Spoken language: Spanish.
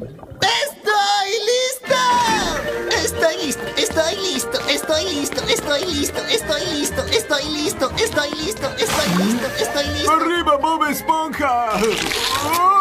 ¡Estoy listo! Estoy listo, estoy listo, estoy listo, estoy listo, estoy listo, estoy listo, estoy listo, estoy listo, estoy listo. ¡Arriba, Bob Esponja! ¡Oh!